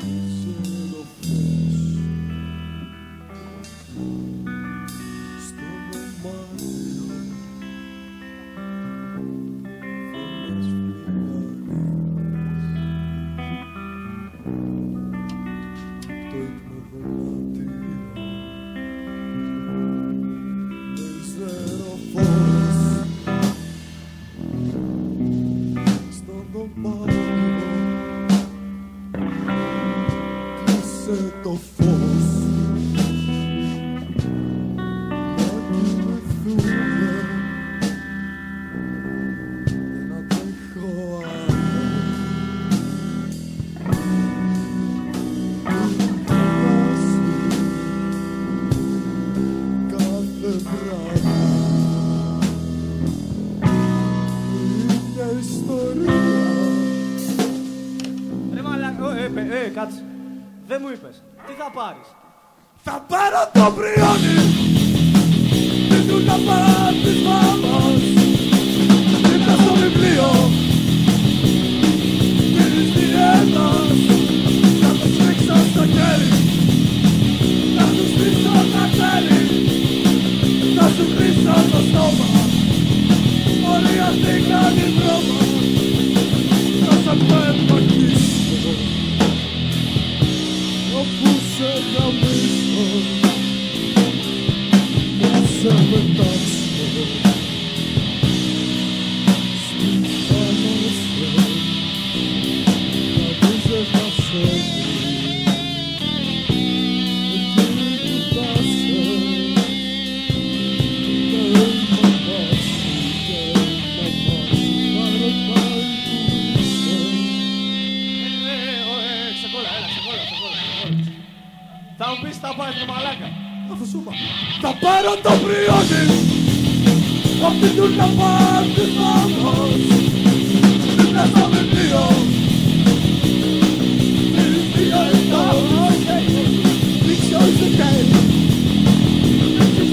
Thank you. έκλεισε το φως. Ε, ε, ε, κάτσε. Δεν μου είπες. Τι θα πάρεις; Θα πάρω το πριόνι Τι του να πάω της Όπου σε γαμίσω Θα Θα μου πεις θα πάρεις το μαλάκα. Αφού σου είπα. Θα πάρω το πριόνι Απ' την τούρνα πάρ' της μάμας Δίπλα στο βιβλίο Βιβλίο εδώ Ρίξω στο χέρι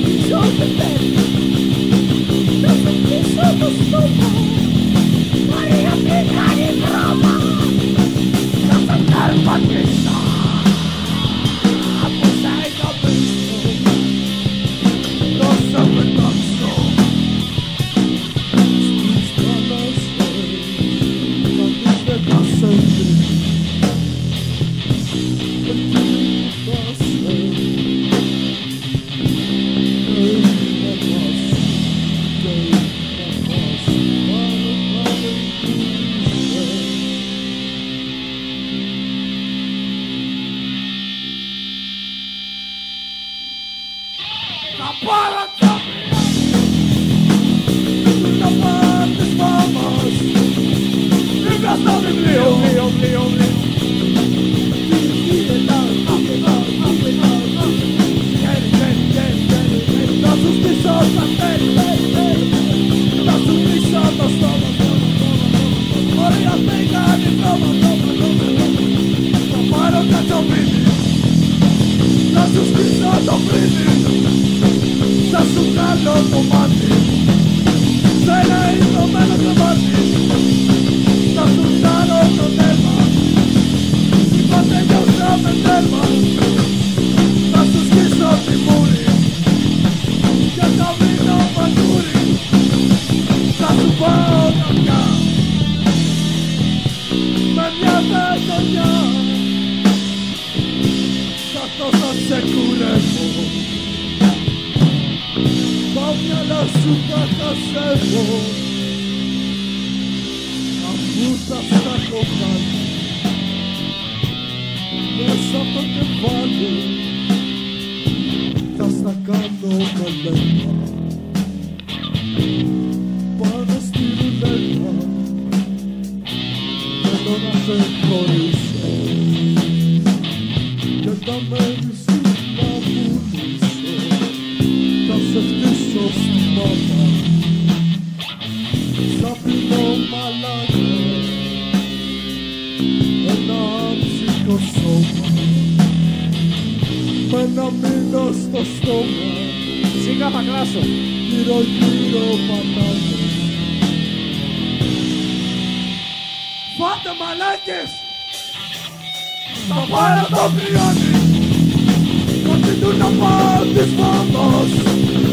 Ρίξω στο χέρι Θα σου κλείσω το στόμα Μαρία Θα πάρω το μάτι. Σε ένα ιδρωμένο κρεβάτι Θα σου κάνω το τέρμα. Θα τελειώσα με τέρμα. Θα σου σκίσω τη μούρη. Και θα μείνω μαντούρι. Θα σου πάω τα πια Με μια δεδονιά Καθώς θα σε κουρεύω Τα μυαλά σου θα χασεύω Αφού θα στα έχω κάνει Μέσα από το κεφάλι Θα στη μάνα Σαν πίνω μαλάκα Ένα ψυχο σώμα Με ένα μήνα στο στόμα Σιγά θα κλάσω. Γύρω γύρω πατάτες Φάτε μαλάκες Θα πάρω το πριόνι Κάτι του να πάω της μάμας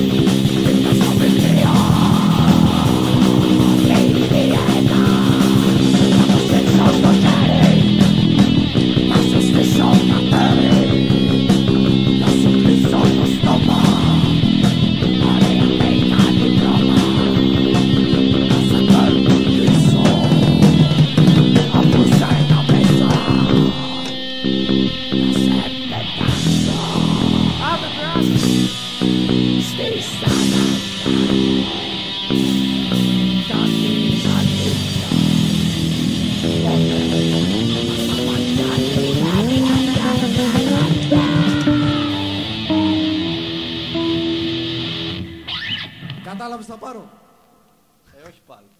Κατάλαβες θα πάρω Ε, όχι πάλι.